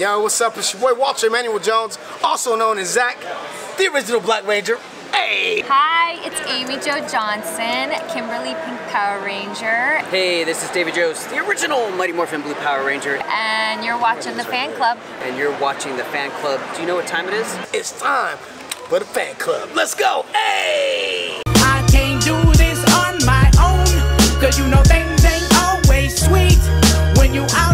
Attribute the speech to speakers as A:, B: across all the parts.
A: Yo, what's up? It's your boy Walter Emmanuel Jones, also known as Zach, the original Black Ranger. Hey!
B: Hi, it's Amy Jo Johnson, Kimberly Pink Power Ranger.
C: Hey, this is David Yost, the original Mighty Morphin Blue Power Ranger.
B: And you're watching the fan club.
C: And you're watching the fan club. Do you know what time it is?
A: It's time for the fan club. Let's go! Hey!
D: I can't do this on my own, cause you know things ain't always sweet when you out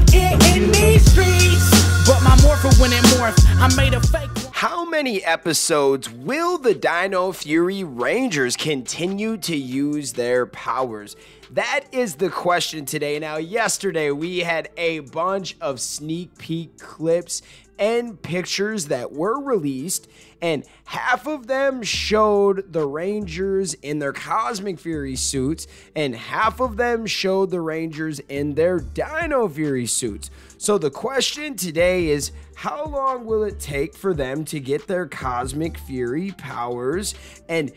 D: I made a fake.
E: How many episodes will the Dino Fury Rangers continue to use their powers? That is the question today. Now, yesterday we had a bunch of sneak peek clips and pictures that were released, and half of them showed the Rangers in their Cosmic Fury suits, and half of them showed the Rangers in their Dino Fury suits. So, the question today is how long will it take for them to get their Cosmic Fury powers? And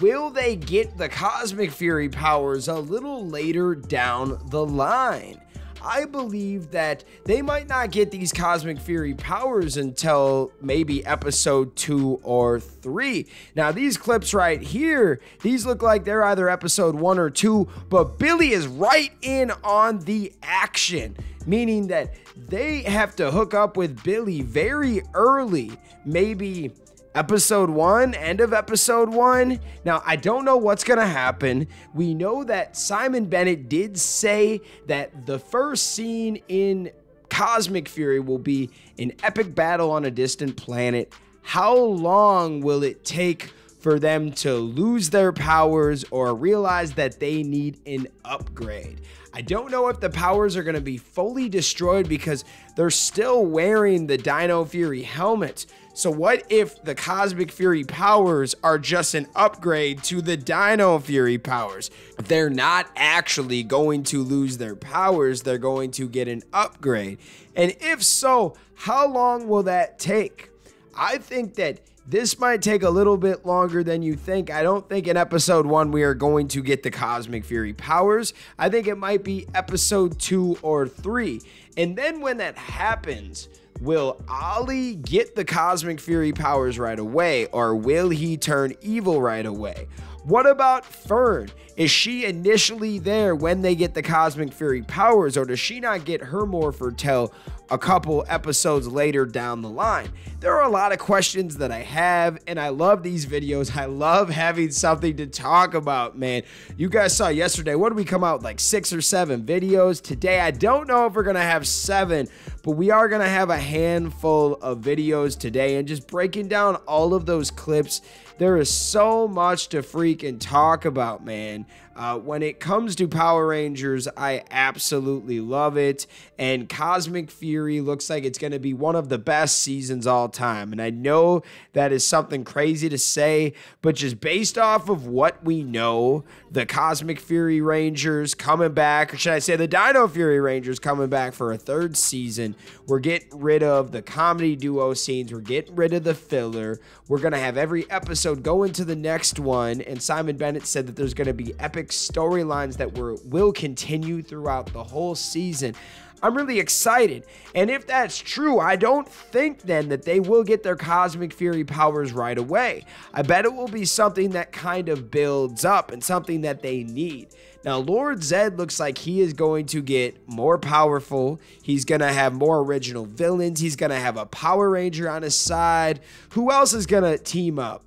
E: will they get the Cosmic Fury powers a little later down the line? I believe that they might not get these Cosmic Fury powers until maybe episode two or three. Now, these clips right here, these look like they're either episode one or two, but Billy is right in on the action, meaning that they have to hook up with Billy very early, maybe episode one, end of episode one. Now, I don't know what's going to happen. We know that Simon Bennett did say that the first scene in Cosmic Fury will be an epic battle on a distant planet. How long will it take for them to lose their powers or realize that they need an upgrade? I don't know if the powers are going to be fully destroyed because they're still wearing the Dino Fury helmet. So, what if the Cosmic Fury powers are just an upgrade to the Dino Fury powers? They're not actually going to lose their powers, they're going to get an upgrade. And if so, how long will that take? I think that this might take a little bit longer than you think. I don't think in episode one we are going to get the Cosmic Fury powers. I think it might be episode two or three. And then when that happens, will Ollie get the Cosmic Fury powers right away, or will he turn evil right away? What about Fern? Is she initially there when they get the Cosmic Fury powers, or does she not get her morpher till a couple episodes later down the line? There are a lot of questions that I have, and I love these videos. I love having something to talk about, man. You guys saw yesterday, what did we come out like six or seven videos? Today, I don't know if we're gonna have seven, but we are gonna have a handful of videos today and just breaking down all of those clips. There is so much to freaking talk about, man. Uh, when it comes to Power Rangers, I absolutely love it. And Cosmic Fury looks like it's going to be one of the best seasons all time. And I know that is something crazy to say, but just based off of what we know, the Cosmic Fury Rangers coming back, or should I say the Dino Fury Rangers coming back for a third season, we're getting rid of the comedy duo scenes, we're getting rid of the filler. We're going to have every episode go into the next one. And Simon Bennett said that there's going to be epic storylines that were, will continue throughout the whole season. I'm really excited. And if that's true, I don't think then that they will get their Cosmic Fury powers right away. I bet it will be something that kind of builds up and something that they need. Now, Lord Zedd looks like he is going to get more powerful. He's going to have more original villains. He's going to have a Power Ranger on his side. Who else is going to team up?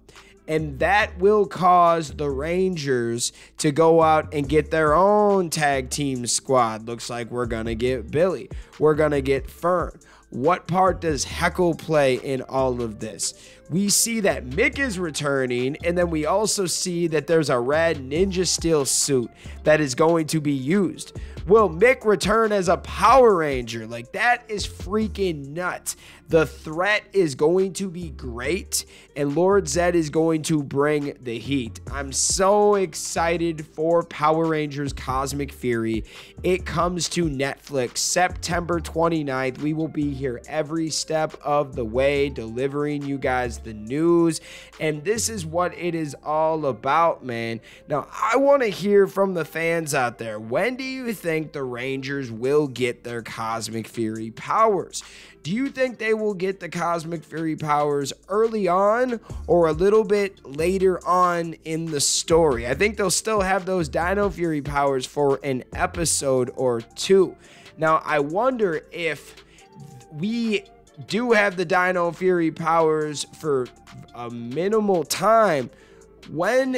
E: And that will cause the Rangers to go out and get their own tag team squad. Looks like we're going to get Billy. We're going to get Fern. What part does Heckyl play in all of this? We see that Mick is returning, and then we also see that there's a red Ninja Steel suit that is going to be used. Will Mick return as a Power Ranger? Like, that is freaking nuts. The threat is going to be great, and Lord Zedd is going to bring the heat. I'm so excited for Power Rangers Cosmic Fury. It comes to Netflix September 29th. We will be here every step of the way, delivering you guys the news. And this is what it is all about, man. Now, I want to hear from the fans out there. When do you think the Rangers will get their Cosmic Fury powers? Do you think they will get the Cosmic Fury powers early on or a little bit later on in the story? I think they'll still have those Dino Fury powers for an episode or two. Now, I wonder if we do have the Dino Fury powers for a minimal time. When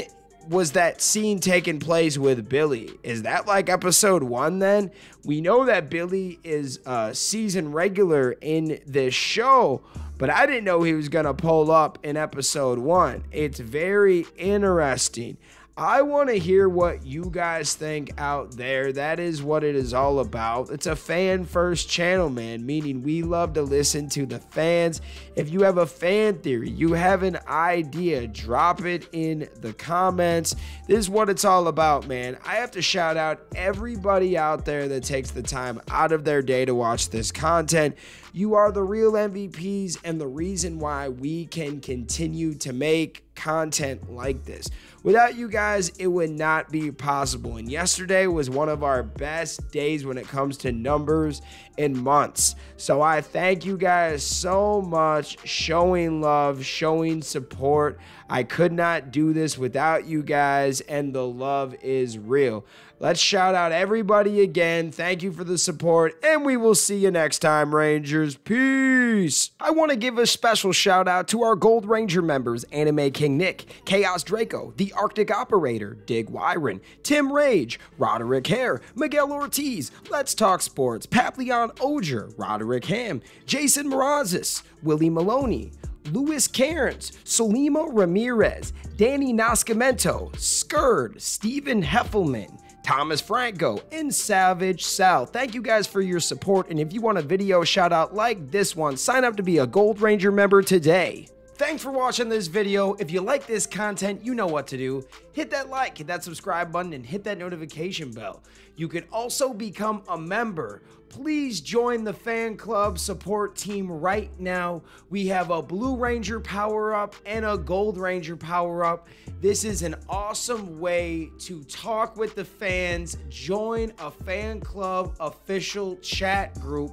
E: was that scene taking place with Billy? Is that like episode one then? We know that Billy is a season regular in this show, but I didn't know he was going to pull up in episode one. It's very interesting. I want to hear what you guys think out there. That is what it is all about. It's a fan first channel, man, meaning we love to listen to the fans. If you have a fan theory, you have an idea, drop it in the comments. This is what it's all about, man. I have to shout out everybody out there that takes the time out of their day to watch this content. You are the real MVPs and the reason why we can continue to make content like this. Without you guys, it would not be possible. And yesterday was one of our best days when it comes to numbers in months. So I thank you guys so much showing love, showing support. I could not do this without you guys, and the love is real. Let's shout out everybody again. Thank you for the support, and we will see you next time, Rangers. Peace. I want to give a special shout out to our Gold Ranger members Anime King Nick, Chaos Draco, The Arctic Operator, Dig Wyron, Tim Rage, Roderick Hare, Miguel Ortiz, Let's Talk Sports, Papillon Oger, Roderick Ham, Jason Morazes, Willie Maloney, Luis Cairns, Solima Ramirez, Danny Nascimento, Skird, Stephen Heffelman, Thomas Franco, and Savage Sal. Thank you guys for your support, and if you want a video shout out like this one, sign up to be a Gold Ranger member today. Thanks for watching this video. If you like this content, you know what to do. Hit that like, hit that subscribe button, and hit that notification bell. You can also become a member. Please join the fan club support team right now. We have a Blue Ranger power up and a Gold Ranger power up. This is an awesome way to talk with the fans, join a fan club official chat group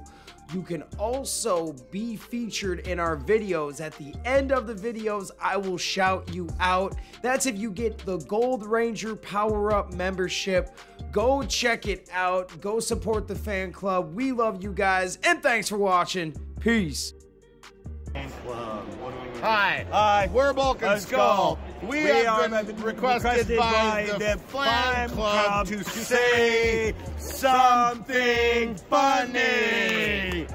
E: you can also be featured in our videos. At the end of the videos, I will shout you out. That's if you get the Gold Ranger Power Up membership. Go check it out. Go support the fan club. We love you guys, and thanks for watching. Peace.
F: Hi.
G: Hi.
F: We're Bulk and Skull. We,
G: We
F: have
G: are
F: been requested, by, the, fan club to say something funny.